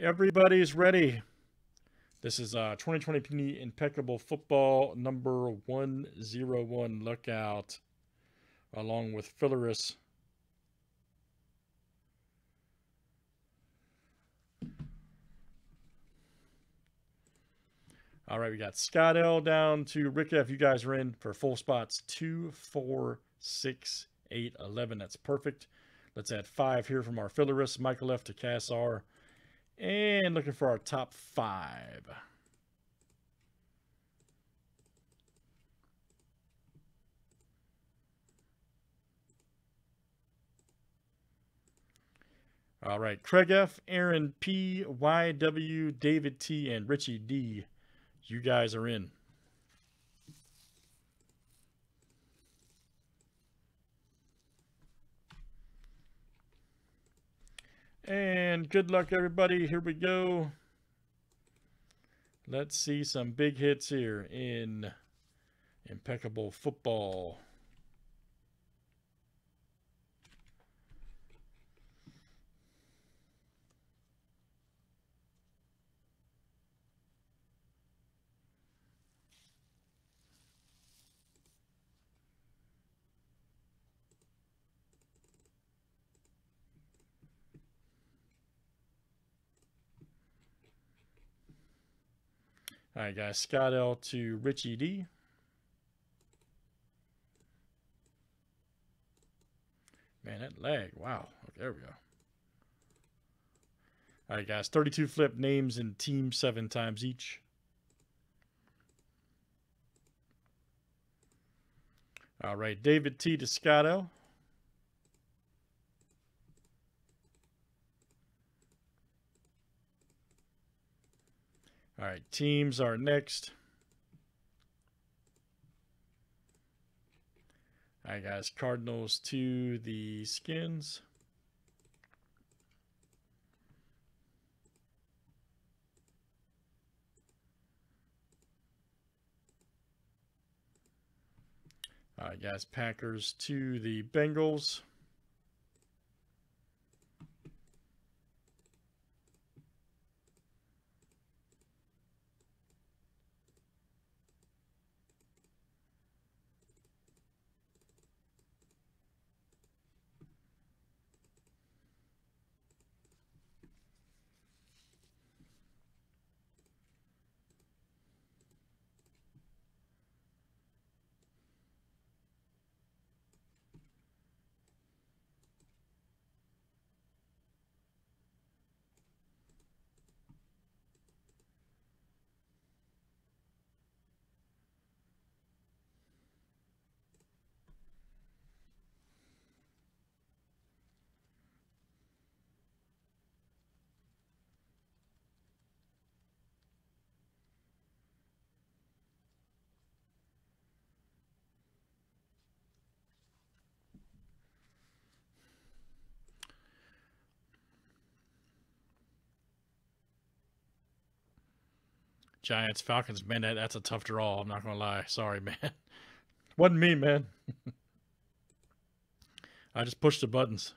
Everybody's ready. This is uh, 2020 Impeccable Football number 101 Lookout, along with fillers. All right, we got Scott L down to Rick F. You guys are in for full spots two, four, six, eight, eleven. That's perfect. Let's add five here from our fillers, Michael F. to Cass R. And looking for our top five. All right, Craig F, Aaron P, YW, David T, and Richie D. You guys are in. And good luck, everybody. Here we go. Let's see some big hits here in impeccable football. All right, guys. Scott L to Richie D. Man, that lag. Wow. Okay, there we go. All right, guys. 32 flip names and team seven times each. All right, David T to Scott L. All right, teams are next. All right, guys, Cardinals to the Skins. All right, guys, Packers to the Bengals. Giants, Falcons, man, that, that's a tough draw. I'm not gonna lie. Sorry, man. Wasn't me, man. I just pushed the buttons.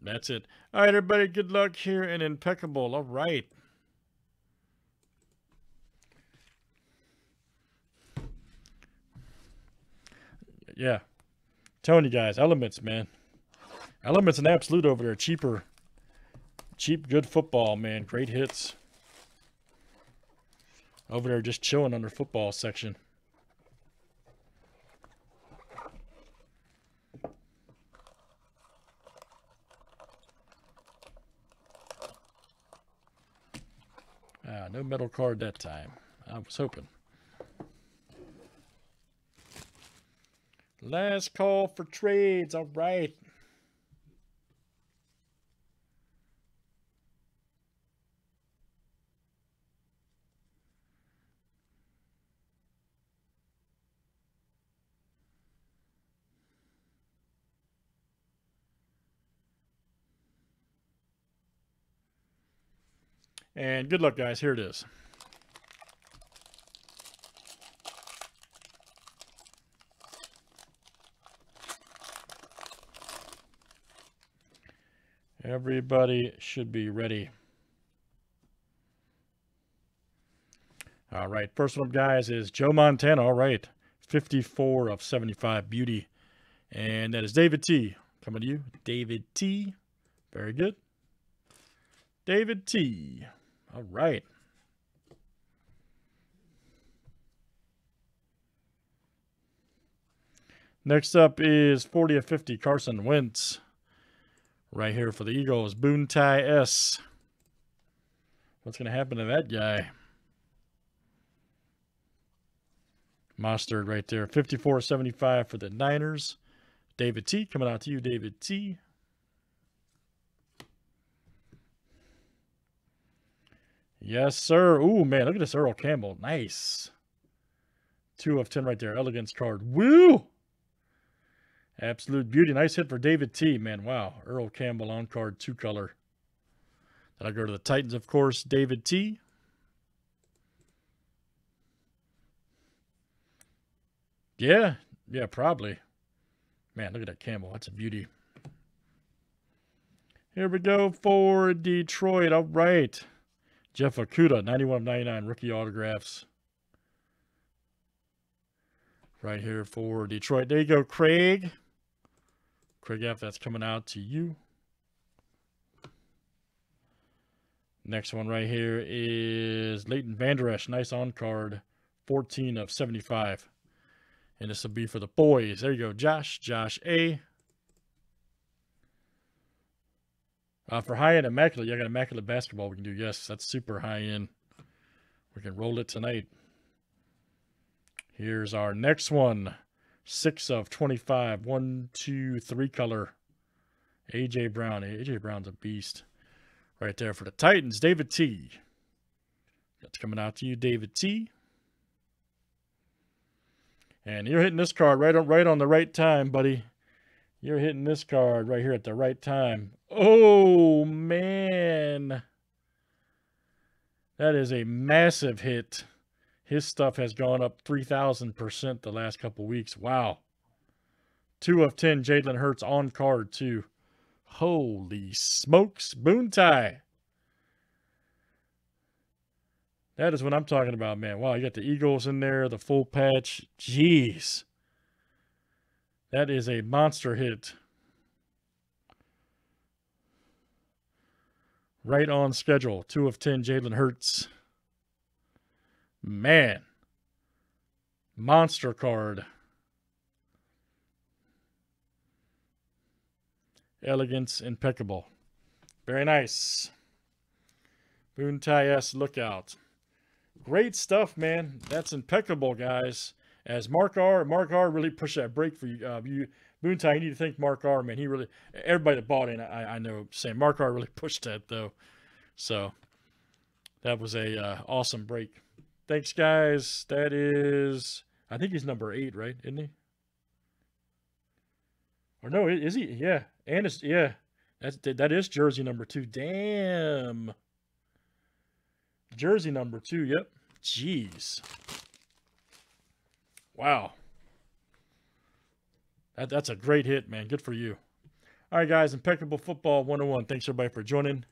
That's it. All right, everybody, good luck here and impeccable. All right. Yeah. Telling you guys, elements, man. Elements and absolute over there. Cheaper. Cheap, good football, man. Great hits. Over there just chilling under football section. Ah, no metal card that time. I was hoping. Last call for trades. All right. And good luck, guys. Here it is. Everybody should be ready. All right, first one up, guys, is Joe Montana. All right, 54 of 75 beauty. And that is David T. Coming to you, David T. Very good. David T. All right. Next up is 40 of 50 Carson Wentz. Right here for the Eagles, Boontai S. What's going to happen to that guy? Mostert right there. 54.75 for the Niners. David T. Coming out to you, David T. Yes, sir. Ooh, man, look at this Earl Campbell. Nice. Two of 10 right there. Elegance card. Woo! Absolute beauty. Nice hit for David T. Man, wow. Earl Campbell on card, two color. Then I go to the Titans, of course. David T. Yeah, yeah, probably. Man, look at that Campbell. That's a beauty. Here we go for Detroit. All right. Jeff Okudah, 91 of 99 rookie autographs. Right here for Detroit. There you go, Craig. Craig F, that's coming out to you. Next one right here is Leighton Vander Esch. Nice on card. 14 of 75. And this will be for the boys. There you go, Josh. Josh A. Uh, for high-end Immaculate, you got Immaculate Basketball we can do. Yes, that's super high-end. We can roll it tonight. Here's our next one. Six of 25. One, two, three color. A.J. Brown. A.J. Brown's a beast. Right there for the Titans, David T. That's coming out to you, David T. And you're hitting this card right on right on the right time, buddy. You're hitting this card right here at the right time. Oh man. That is a massive hit. His stuff has gone up 3,000% the last couple weeks. Wow. 2 of 10 Jalen Hurts on card, too. Holy smokes. Boone tie. That is what I'm talking about, man. Wow, you got the Eagles in there, the full patch. Jeez. That is a monster hit. Right on schedule. 2 of 10 Jalen Hurts. Man. Monster card. Elegance impeccable. Very nice. Boone Ty S. Lookout. Great stuff, man. That's impeccable, guys. As Mark R. Mark R. really pushed that break for you. Uh, you Boontie, you need to thank Mark R. Man, he really everybody that bought in, I, I know, saying Mark R. really pushed that though. So that was a uh, awesome break. Thanks, guys. That is, I think he's number eight, right? Isn't he? Or no, is he? Yeah, and it's yeah. That's that is jersey number two. Damn. Jersey number two. Yep. Jeez. Wow. That, that's a great hit, man. Good for you. All right, guys. Impeccable Football 101. Thanks, everybody, for joining.